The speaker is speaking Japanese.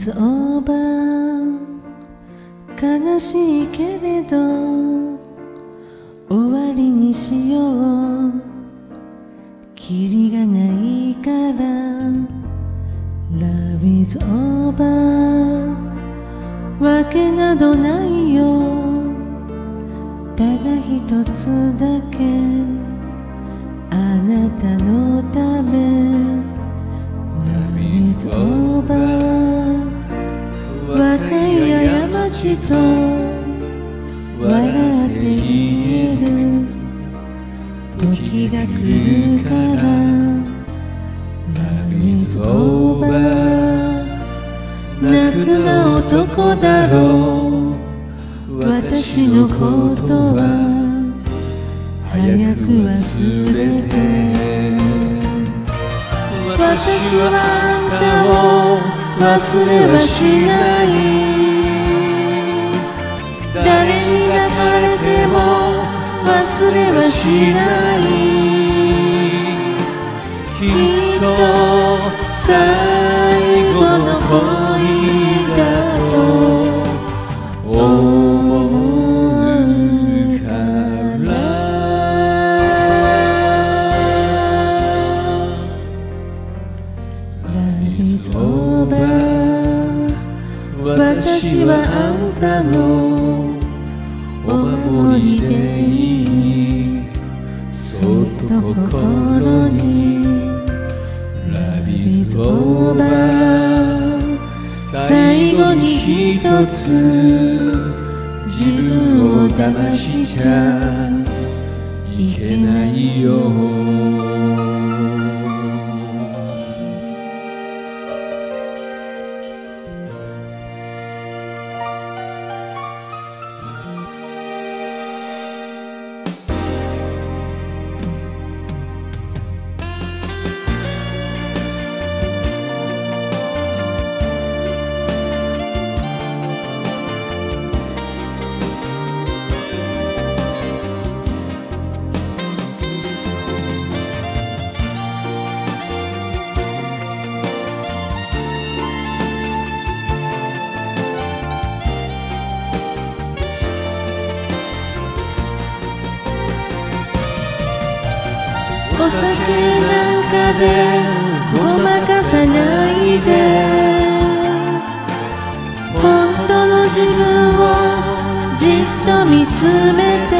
is over. 悲しいけれど終わりにしよう。キリがないから。Love is over. わけなどないよ。ただ一つだけ。あなたのため。ちと笑って言える時が来るから Love is over 泣くな男だろう。私のことは早く忘れて私はあんたを忘れはしないに泣かれても忘れはしない。きっと最後の恋だと思うから「Love is over」私はあんたのりでいいそっと心にラビズオーバー最後に一つ自分を騙しちゃいけないよお酒なんかでごまかさないで。本当の自分をじっと見つめて。